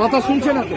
কথা শুনছে না তো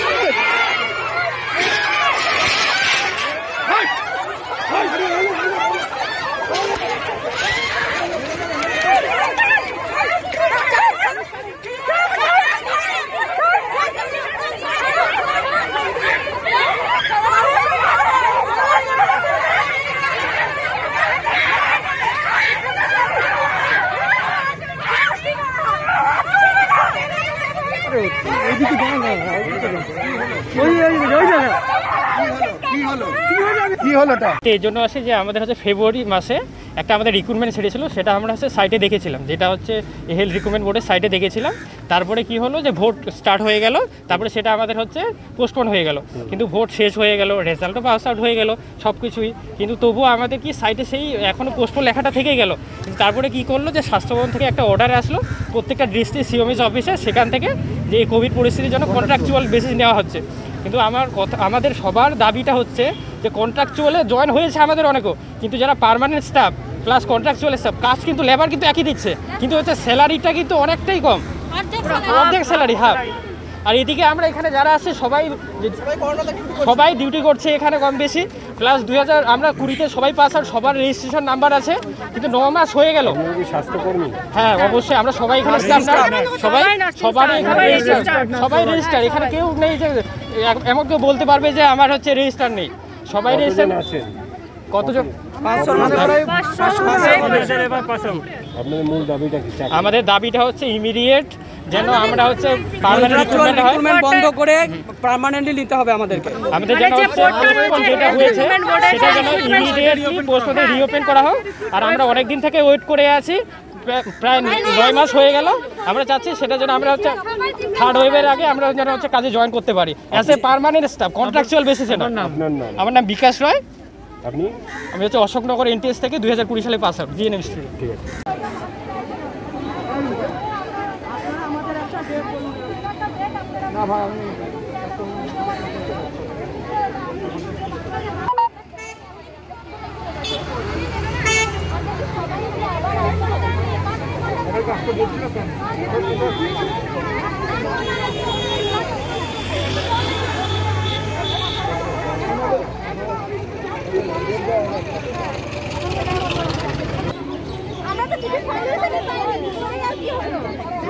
এই জন্য আছে যে আমাদের হচ্ছে ফেব্রুয়ারি মাসে একটা আমাদের রিক্রুটমেন্ট ছেড়েছিল, সেটা আমরা হচ্ছে সাইটে দেখেছিলাম। যেটা হচ্ছে হেলথ রিক্রুটমেন্ট বোর্ডের সাইটে দেখেছিলাম। তারপরে কি হলো যে ভোট স্টার্ট হয়ে গেল তারপরে সেটা আমাদের হচ্ছে পোস্টপোন হয়ে গেল। কিন্তু ভোট শেষ হয়ে গেল রেজাল্টও পাস আউট হয়ে গেল সব কিছুই কিন্তু তবুও আমাদের কি সাইটে সেই এখনও পোস্টপোন লেখাটা থেকেই গেল। কিন্তু তারপরে কি করল যে স্বাস্থ্য ভবন থেকে একটা অর্ডার আসলো প্রত্যেকটা ডিস্ট্রিক্ট সিওমিস অফিসে সেখান থেকে যে এই কোভিড পরিস্থিতির জন্য কন্ট্রাকচুয়াল বেসিস নেওয়া হচ্ছে। কিন্তু আমার কথা আমাদের সবার দাবিটা হচ্ছে যে কন্ট্রাকচুয়ালে জয়েন হয়েছে আমাদের অনেকেও। কিন্তু যারা permanent staff plus contractual staff কাজ কিন্তু লেবার কিন্তু একই দিচ্ছে। কিন্তু হচ্ছে স্যালারিটা কিন্তু অনেকটাই কম। অর্ধেক স্যালারি হ্যাঁ আর এদিকে আমরা এখানে যারা আছে সবাই সবাই ডিউটি করছে এখানে কম বেশি। প্লাস দুই হাজার আমরা কুড়িতে সবাই পাস আর সবার রেজিস্ট্রেশন নাম্বার আছে। কিন্তু ন মাস হয়ে গেল। হ্যাঁ অবশ্যই আমরা সবাই এখানে স্টাফ সবাই সবাই এখানে সবাই রেজিস্টার এখানে কেউ নেই যে এমন কেউ বলতে পারবে যে আমার হচ্ছে রেজিস্টার নেই। সবাই রেজিস্টার কতজন? আপনাদের মূল দাবিটা কি? চাকরি। আমাদের দাবিটা হচ্ছে ইমিডিয়েট যেন আমরা হচ্ছে পার্মানেন্ট রিক্রুটমেন্ট বন্ধ করে পার্মানেন্টলি নিতে হবে আমাদেরকে। আমাদের যেন যেটা হয়েছে সেটা যেন ইমিডিয়েটলি পোস্ট মধ্যে রিওপেন করা হোক। আর আমরা অনেক দিন থেকে ওয়েট করে আছি প্রায়- নয় মাস হয়ে গেল। আমরা চাচ্ছি সেটা যেন আমরা হচ্ছে থার্ড ওয়েভের আগে আমরা যেন হচ্ছে কাজে জয়েন করতে পারি। As a permanent staff contractual বেসিসে না আমার নাম বিকাশ রায়। আপনি? আমি হচ্ছে অশোকনগর এনটিএস থেকে দুই হাজার কুড়ি সালে পাস আউট জিএনএম স্ট্রিট ঠিক আছে। আমরা